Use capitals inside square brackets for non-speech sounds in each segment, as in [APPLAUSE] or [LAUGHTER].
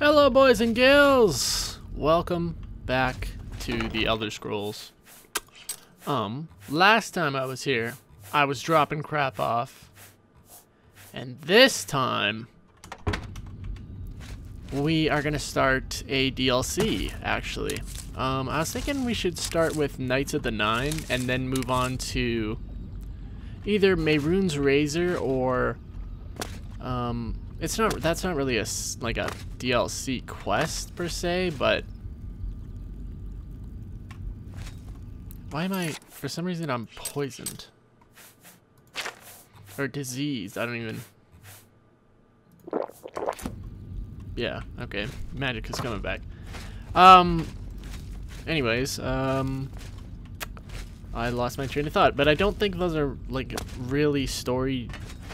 Hello, boys and girls. Welcome back to the Elder Scrolls. Um, last time I was here, I was dropping crap off. And this time, we are going to start a DLC, actually. Um, I was thinking we should start with Knights of the Nine and then move on to either Mehrunes Razor or um, it's not that's not really a like a DLC quest per se, but why am I for some reason I'm poisoned or diseased? I don't even. Yeah. Okay. Magic is coming back. Um. Anyways, um. I lost my train of thought, but I don't think those are like really story,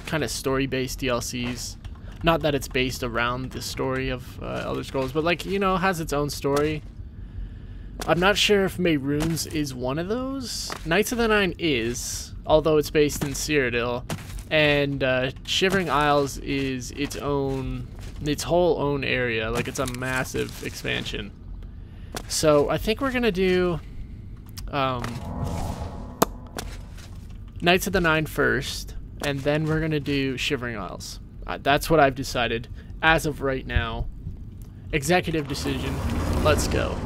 kind of story-based DLCs. Not that it's based around the story of uh, Elder Scrolls, but like you know, has its own story. I'm not sure if Mehrunes is one of those. Knights of the Nine is, although it's based in Cyrodiil, and uh, Shivering Isles is its own, its whole own area. Like it's a massive expansion. So I think we're gonna do. Um, Knights of the Nine first, and then we're gonna do Shivering Isles. Uh, that's what I've decided as of right now. Executive decision. Let's go.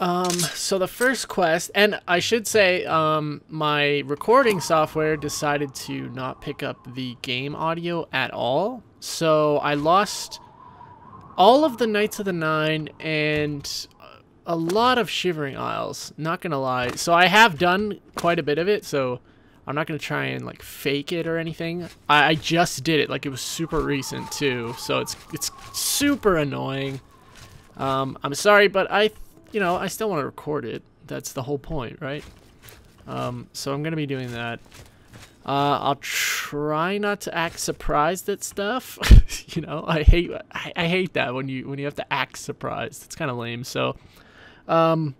Um, so the first quest, and I should say, um, my recording software decided to not pick up the game audio at all. So I lost all of the Knights of the Nine and a lot of Shivering Isles, not gonna lie. So I have done quite a bit of it, so I'm not gonna try and like fake it or anything. I, I just did it, like it was super recent too, so it's it's super annoying. Um, I'm sorry, but I, you know, I still want to record it. That's the whole point, right? Um, so I'm gonna be doing that. Uh, I'll try not to act surprised at stuff. [LAUGHS] you know, I hate I, I hate that when you when you have to act surprised. It's kind of lame. So, um,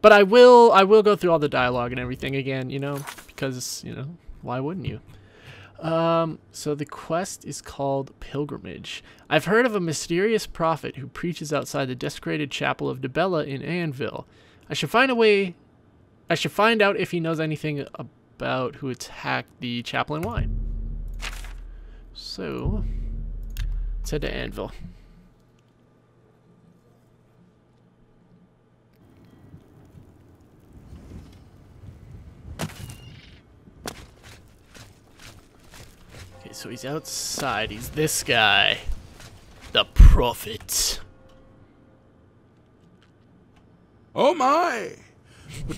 but I will I will go through all the dialogue and everything again. You know, because you know why wouldn't you? Um, so the quest is called Pilgrimage. I've heard of a mysterious prophet who preaches outside the desecrated chapel of Dibella in Anvil. I should find a way. I should find out if he knows anything about who attacked the chapel and wine. So, let's head to Anvil. So he's outside. He's this guy. The prophet. Oh my!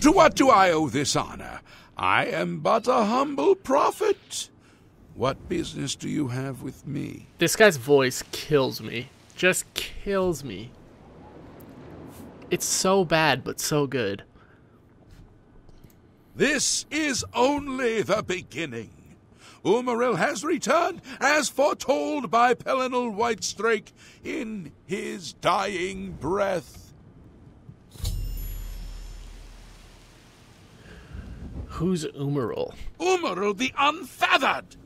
To what do I owe this honor? I am but a humble prophet. What business do you have with me? This guy's voice kills me. Just kills me. It's so bad, but so good. This is only the beginning. Umaril has returned as foretold by Pelinal Whitestrake in his dying breath. Who's Umaril? Umaril the Unfeathered,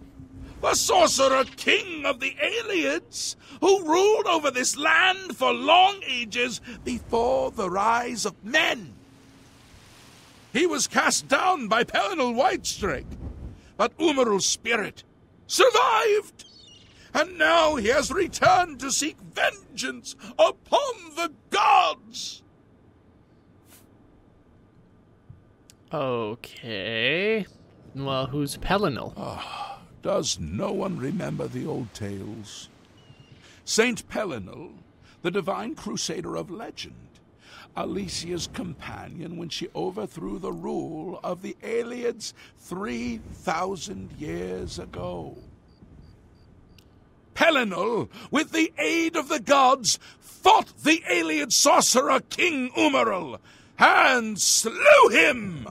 the sorcerer king of the Ayleids, who ruled over this land for long ages before the rise of men. He was cast down by Pelinal Whitestrake, but Umaril's spirit survived, and now he has returned to seek vengeance upon the gods. Okay. Well, who's Pelinal? Ah, does no one remember the old tales? Saint Pelinal, the divine crusader of legend, Alessia's companion when she overthrew the rule of the Ayleids 3,000 years ago. Pelinal, with the aid of the gods, fought the Ayleid sorcerer King Umaril and slew him.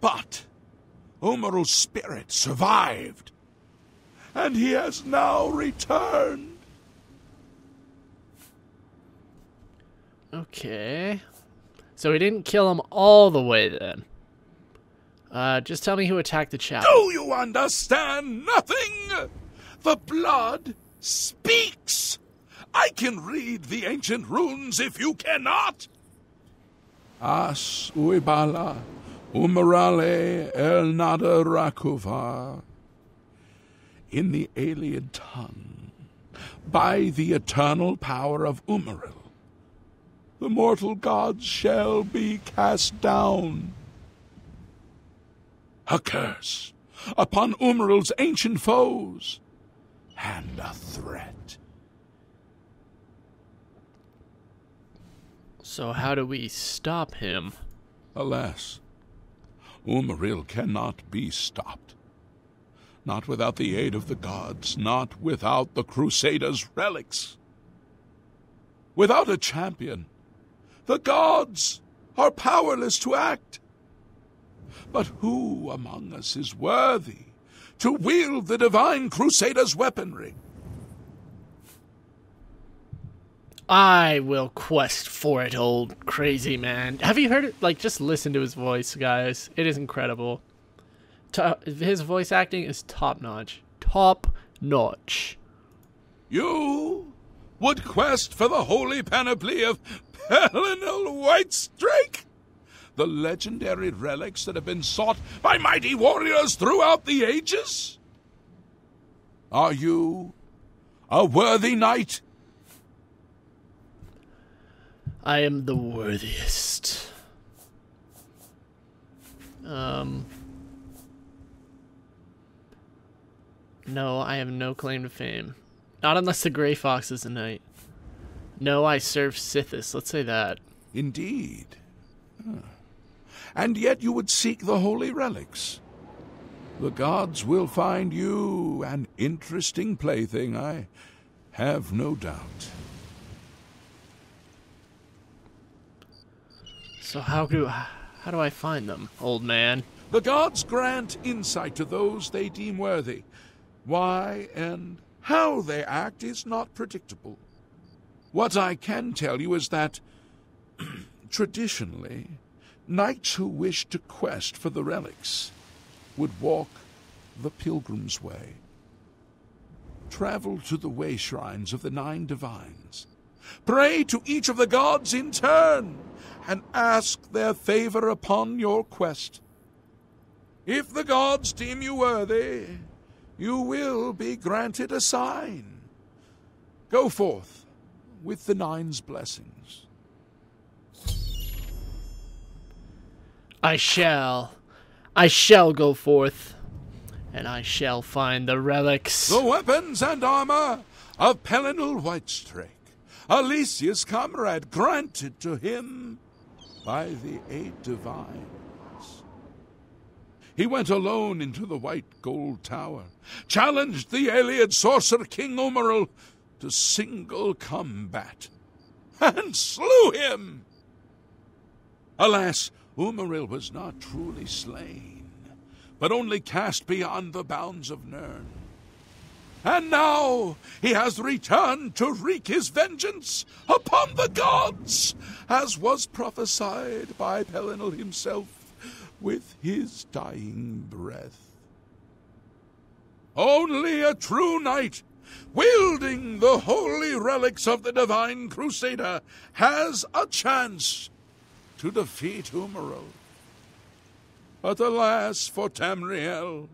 But Umaril's spirit survived, and he has now returned. Okay. So he didn't kill him all the way then. Uh, just tell me who attacked the chapel. Do you understand nothing? The blood speaks. I can read the ancient runes if you cannot. As uibala umarale el nada rakuva. In the Ayleid tongue, by the eternal power of Umaril, the mortal gods shall be cast down. A curse upon Umaril's ancient foes, and a threat. So how do we stop him? Alas, Umaril cannot be stopped. Not without the aid of the gods, not without the Crusaders' relics. Without a champion, the gods are powerless to act. But who among us is worthy to wield the divine Crusaders' weaponry? I will quest for it, old crazy man. Have you heard it? Like, just listen to his voice, guys. It is incredible. To- his voice acting is top notch. Top notch. You would quest for the holy panoply of Pelinal Whitestrake? The legendary relics that have been sought by mighty warriors throughout the ages? Are you a worthy knight? I am the worthiest. Um. No, I have no claim to fame. Not unless the Grey Fox is a knight. No, I serve Sithis. Let's say that. Indeed. Huh. And yet you would seek the holy relics. The gods will find you an interesting plaything, I have no doubt. So how do how do I find them, old man? The gods grant insight to those they deem worthy. Why and how they act is not predictable. What I can tell you is that, [CLEARS THROAT] traditionally, knights who wished to quest for the relics would walk the pilgrim's way, travel to the way shrines of the nine divines, pray to each of the gods in turn, and ask their favor upon your quest. If the gods deem you worthy, you will be granted a sign. Go forth with the nine's blessings. I shall. I shall go forth, and I shall find the relics. The weapons and armor of Pelinal Whitestrake, Alessia's comrade, granted to him by the eight divines. He went alone into the white gold tower, challenged the Ayleid sorcerer King Umaril to single combat, [LAUGHS] and slew him. Alas, Umaril was not truly slain, but only cast beyond the bounds of Nirn. And now he has returned to wreak his vengeance upon the gods, as was prophesied by Pelinal himself with his dying breath. Only a true knight, wielding the holy relics of the divine crusader, has a chance to defeat Umaril. But alas for Tamriel,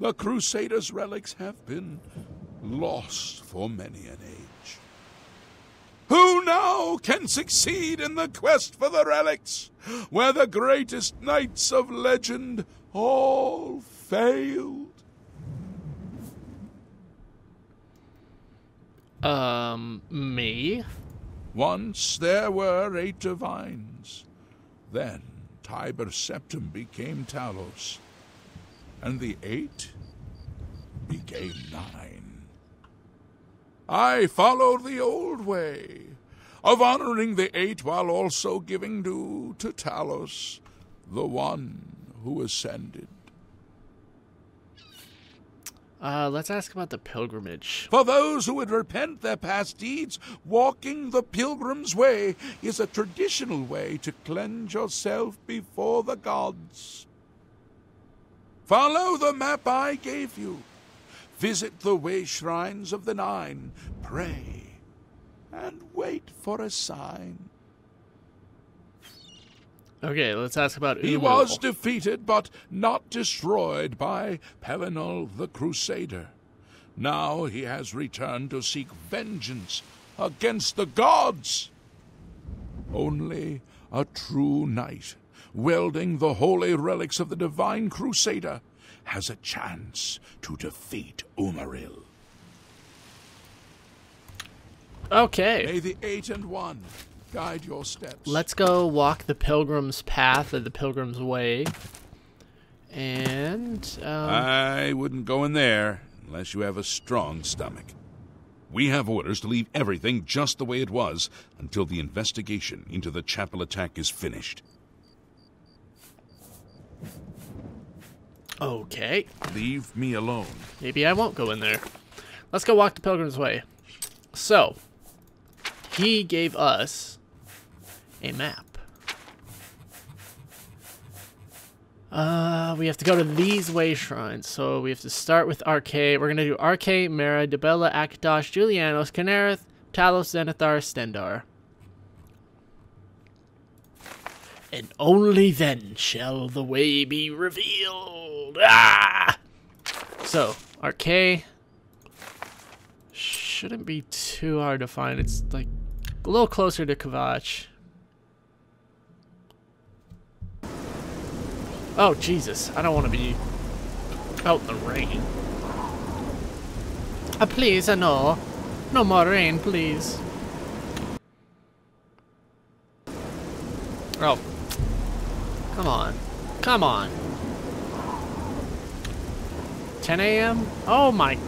the crusader's relics have been lost for many an age. Who now can succeed in the quest for the relics, where the greatest knights of legend all failed? Um, me? Once there were eight divines. Then Tiber Septim became Talos, and the eight became nine. I followed the old way of honoring the eight while also giving due to Talos, the one who ascended. Uh, let's ask about the pilgrimage. For those who would repent their past deeds, walking the pilgrim's way is a traditional way to cleanse yourself before the gods. Follow the map I gave you. Visit the way shrines of the Nine. Pray. And wait for a sign. Okay, let's ask about He was defeated, but not destroyed by Pelinal the Crusader. Now he has returned to seek vengeance against the gods. Only a true knight, wielding the holy relics of the divine Crusader, has a chance to defeat Umaril. Okay. May the Eight and One guide your steps. Let's go walk the pilgrim's path or the pilgrim's way. And um, I wouldn't go in there unless you have a strong stomach. We have orders to leave everything just the way it was until the investigation into the chapel attack is finished. okay, Leave me alone. maybe I won't go in there. Let's go walk the pilgrim's way. So, he gave us a map. Uh, we have to go to these way shrines. So we have to start with Arkay. We're gonna do Arkay, Mara, Dibella, Akatosh, Julianos, Kynareth, Talos, Zenithar, Stendarr. And only then shall the way be revealed. Ah! So, Arkay shouldn't be too hard to find. It's like a little closer to Kvatch. Oh, Jesus. I don't want to be out in the rain. Uh, please, uh, no. No more rain, please. Oh. Come on. Come on. 10 a.m.? Oh my.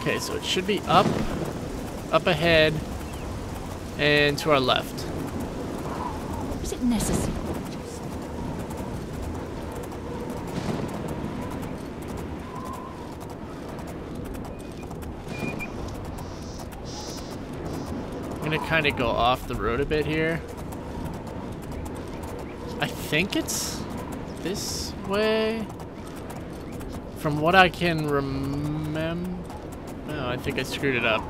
Okay, so it should be up, up ahead, and to our left. Was it necessary? I'm gonna kind of go off the road a bit here. I think it's this way. From what I can remember. No, oh, I think I screwed it up.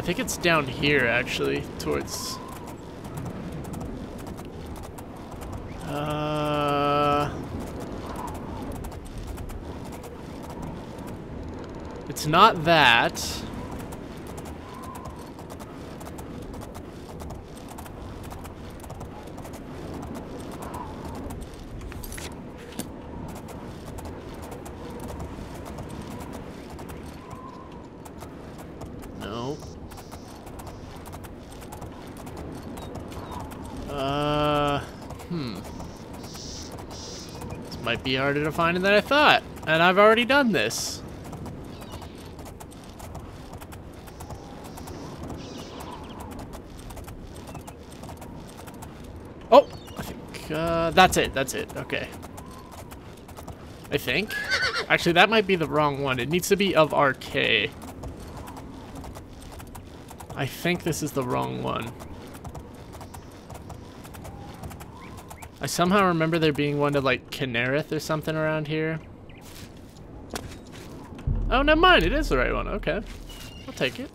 I think it's down here, actually, towards... Uh... It's not that. No. Uh, hmm. This might be harder to find than I thought, and I've already done this. Oh, I think uh, that's it. That's it. Okay. I think. Actually, that might be the wrong one. It needs to be of Arkay. I think this is the wrong one. I somehow remember there being one to like Kynareth or something around here. Oh, never mind. It is the right one. Okay. I'll take it.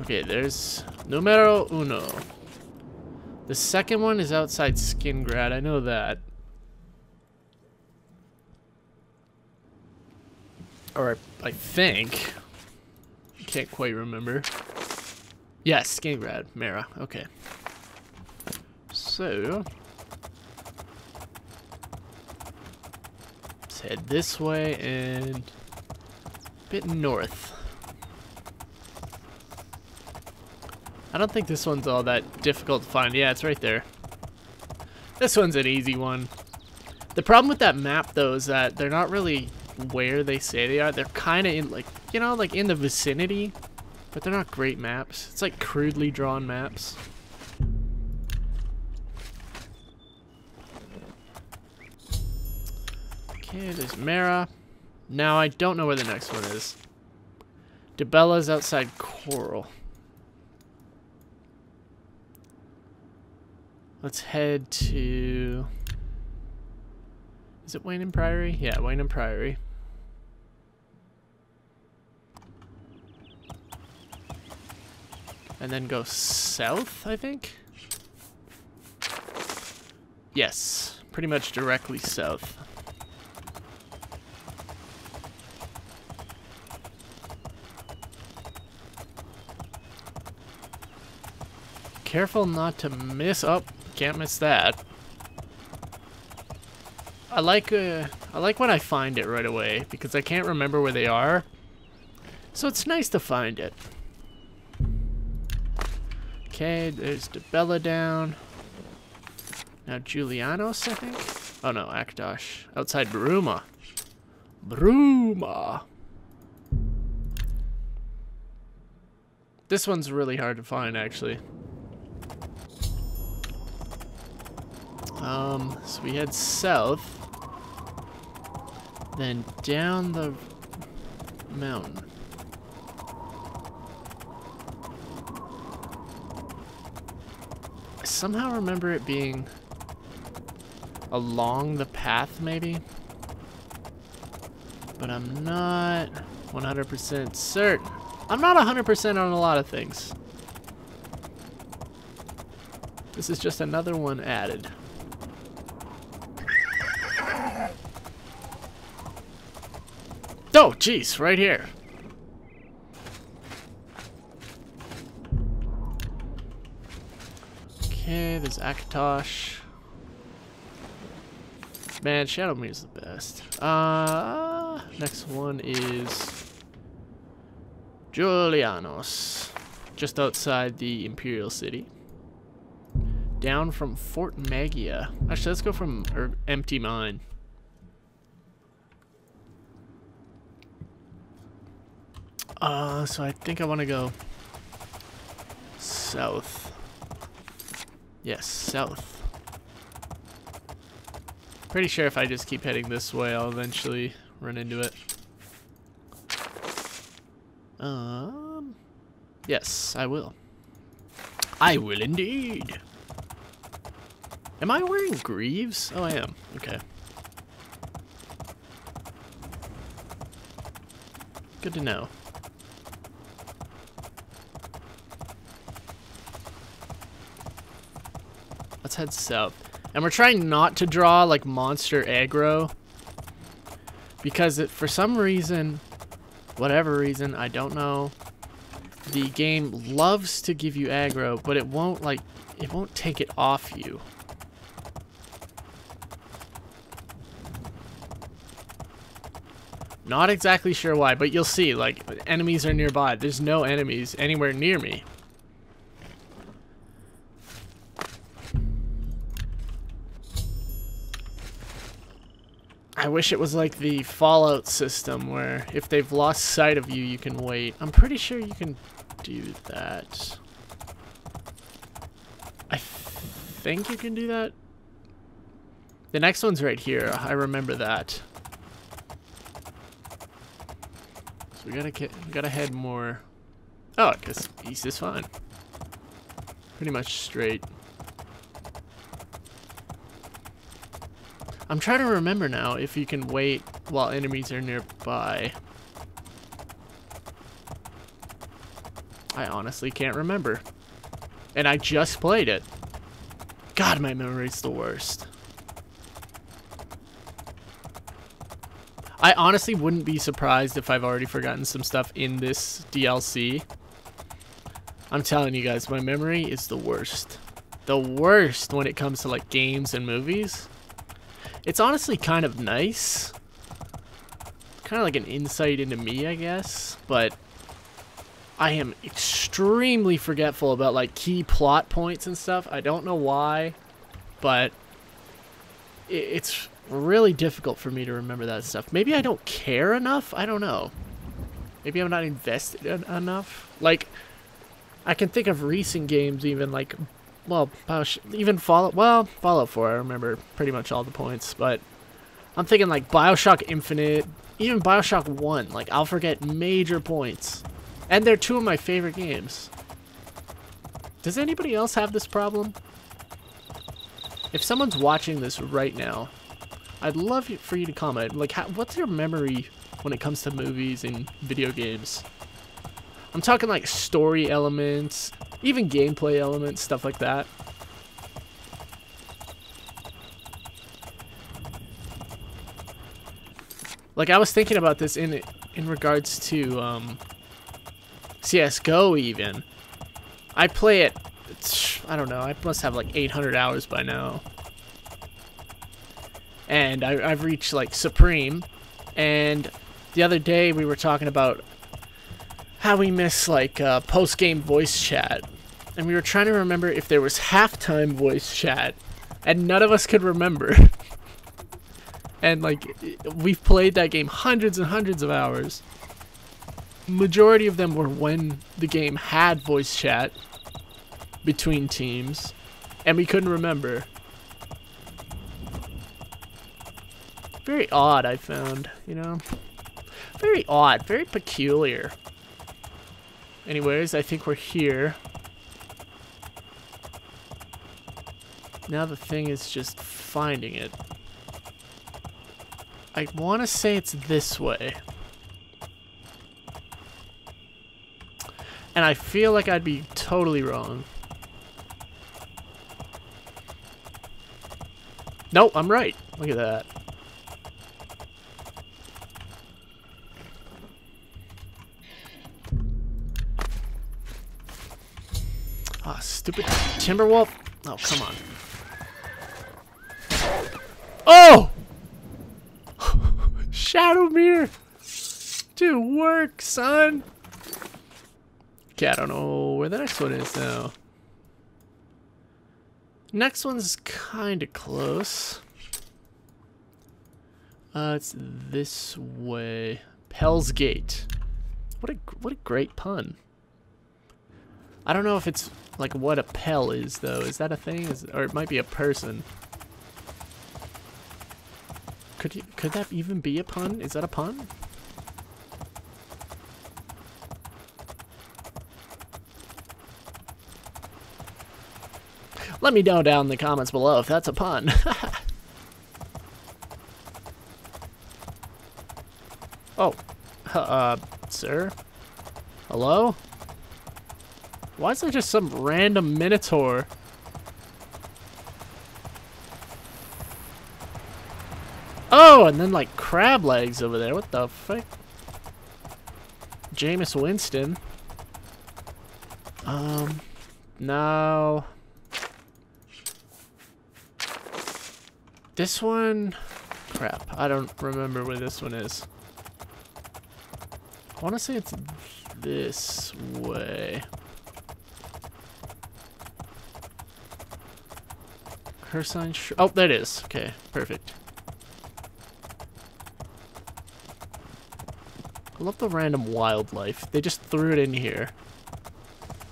Okay, there's numero uno. The second one is outside Skingrad. I know that. Or I think. Can't quite remember. Yes, Skingrad, Mara. Okay. So. Let's head this way and a bit north. I don't think this one's all that difficult to find. Yeah, it's right there. This one's an easy one. The problem with that map, though, is that they're not really where they say they are. They're kind of in, like, you know, like in the vicinity, but they're not great maps. It's like crudely drawn maps. Okay, there's Mara. Now I don't know where the next one is. Dibella's outside Chorrol. Let's head to... Is it Weynon Priory? Yeah, Weynon Priory. And then go south, I think? Yes, pretty much directly south. Careful not to miss. Oh, can't miss that. I like uh, I like when I find it right away because I can't remember where they are. So it's nice to find it. Okay, there's Dibella down. Now Julianos, I think? Oh no, Akatosh. Outside Bruma. Bruma! This one's really hard to find, actually. Um, so we head south, then down the mountain. I somehow remember it being along the path, maybe? But I'm not 100% certain. I'm not 100% on a lot of things. This is just another one added. Oh, jeez, right here. Okay, there's Akatosh. Man, Shadowmere is the best. Uh, next one is Julianos, just outside the Imperial City. Down from Fort Magia. Actually, let's go from er, Empty Mine. Uh, so I think I want to go south. Yes, south. Pretty sure if I just keep heading this way, I'll eventually run into it. Um, yes, I will. I will indeed. Am I wearing greaves? Oh, I am. Okay. Good to know. Head south. And we're trying not to draw like monster aggro. Because it, for some reason, whatever reason, I don't know, the game loves to give you aggro, but it won't like, it won't take it off you. Not exactly sure why, but you'll see, like, enemies are nearby. There's no enemies anywhere near me. I wish it was like the Fallout system where if they've lost sight of you, you can wait. I'm pretty sure you can do that. I think you can do that. The next one's right here. I remember that. So we gotta get, we gotta head more. Oh, I guess east is fine. Pretty much straight. I'm trying to remember now if you can wait while enemies are nearby. I honestly can't remember. And I just played it. God, my memory's the worst. I honestly wouldn't be surprised if I've already forgotten some stuff in this DLC. I'm telling you guys, my memory is the worst. The worst when it comes to like games and movies. It's honestly kind of nice. Kind of like an insight into me, I guess. But I am extremely forgetful about like key plot points and stuff. I don't know why, but it's really difficult for me to remember that stuff. Maybe I don't care enough? I don't know. Maybe I'm not invested enough. Like, I can think of recent games even like well, even Fallout, well, Fallout 4, I remember pretty much all the points, but I'm thinking like Bioshock Infinite, even Bioshock 1, like I'll forget major points. And they're two of my favorite games. Does anybody else have this problem? if someone's watching this right now, I'd love for you to comment. Like, how, what's your memory when it comes to movies and video games? I'm talking like story elements, even gameplay elements, stuff like that. Like I was thinking about this in in regards to um, CS:GO even. I play it. I don't know. I must have like 800 hours by now, and I, I've reached like Supreme. And the other day we were talking about how we miss like uh, post-game voice chat, and we were trying to remember if there was halftime voice chat, and none of us could remember. [LAUGHS] and like we've played that game hundreds and hundreds of hours. Majority of them were when the game had voice chat between teams and we couldn't remember. Very odd i found you know? Very odd very peculiar anyways i think we're here now the thing is just finding it I want to say it's this way. And I feel like I'd be totally wrong. Nope, I'm right. Look at that. Stupid Timberwolf. Oh, come on. Oh! [LAUGHS] Shadowmere! Do work, son! Okay, I don't know where the next one is now. Next one's kind of close. Uh, it's this way. Pell's Gate. What a what a great pun. I don't know if it's like what a Pell is though. Is that a thing? Is, or it might be a person. Could you, could that even be a pun? Is that a pun? Let me know down in the comments below if that's a pun. [LAUGHS] oh, uh, sir? Hello? Why is there just some random Minotaur Oh, and then like crab legs over there. What the fuck? Jameis Winston. Um, no. This one, crap. I don't remember where this one is. I want to say it's this way. Sign. Oh, there it is. Okay, perfect. I love the random wildlife. They just threw it in here.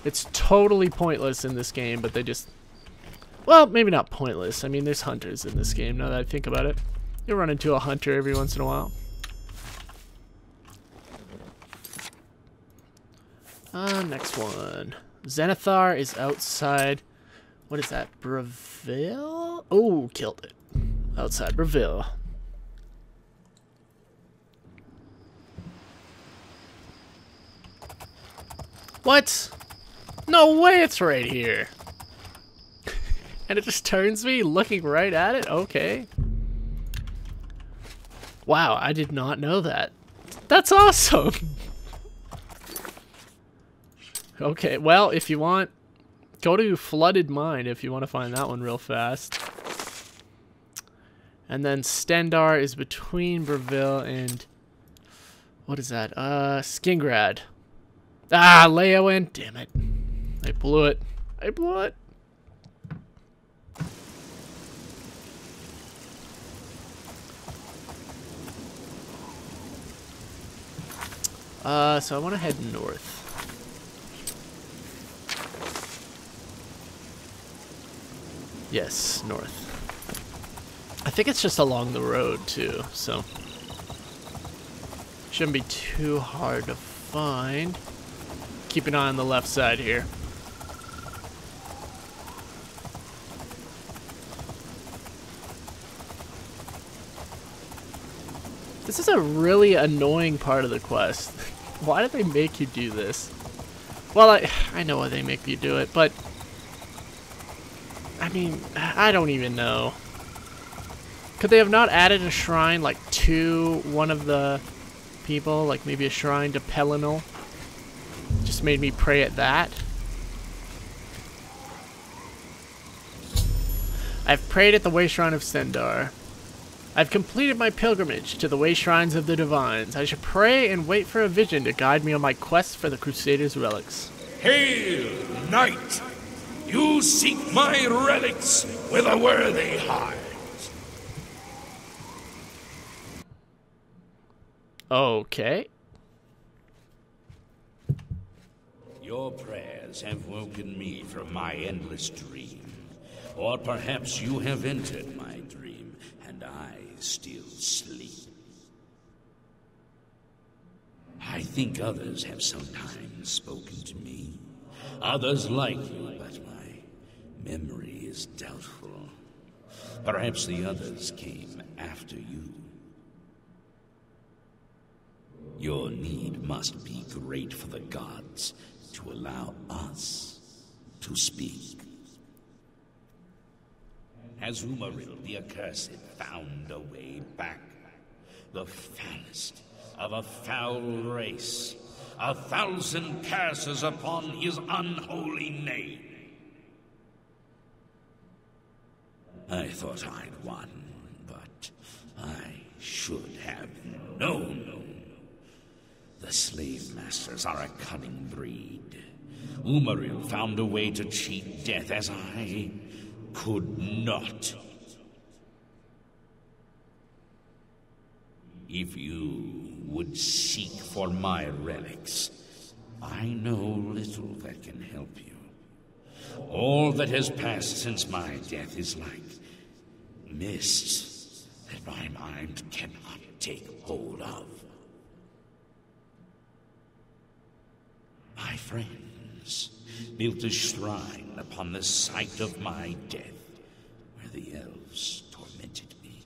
It's totally pointless in this game, but they just... Well, maybe not pointless. I mean, there's hunters in this game, now that I think about it. You run into a hunter every once in a while. Uh, next one. Zenithar is outside... What is that? Bravil? Oh, killed it. Outside Bravil. What? No way it's right here. [LAUGHS] and it just turns me looking right at it? Okay. Wow, I did not know that. That's awesome. [LAUGHS] okay, well, if you want, go to Flooded Mine if you want to find that one real fast. And then Stendarr is between Bravil and... What is that? Uh, Skingrad. Ah, Leyawiin. Damn it. I blew it. I blew it. Uh, so I want to head north. Yes, north. I think it's just along the road, too, so... Shouldn't be too hard to find. Keep an eye on the left side here. This is a really annoying part of the quest. [LAUGHS] Why did they make you do this? Well, I, I know why they make you do it, but I mean, I don't even know. Could they have not added a shrine, like, to one of the people? Like, maybe a shrine to Pelinal? Just made me pray at that? I've prayed at the Way Shrine of Stendarr. I've completed my pilgrimage to the Way Shrines of the Divines. I should pray and wait for a vision to guide me on my quest for the Crusader's relics. Hail, knight! You seek my relics with a worthy heart. Okay. Your prayers have woken me from my endless dream. Or perhaps you have entered my dream, and I still sleep. I think others have sometimes spoken to me. Others like you, but my memory is doubtful. Perhaps the others came after you. Your need must be great for the gods to allow us to speak. Has Umaril the Accursed found a way back? The foulest of a foul race. A thousand curses upon his unholy name. I thought I'd won, but I should have known. The slave masters are a cunning breed. Umaril found a way to cheat death as I could not. If you would seek for my relics, I know little that can help you. All that has passed since my death is like mist that my mind cannot take hold of. My friends built a shrine upon the site of my death, where the elves tormented me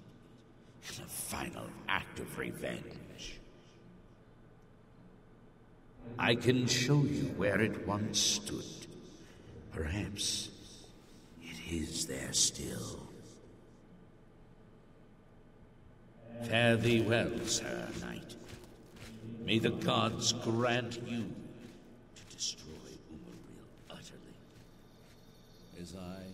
in a final act of revenge. I can show you where it once stood. Perhaps it is there still. Fare thee well, Sir Knight. May the gods grant you to destroy Umaril utterly, as I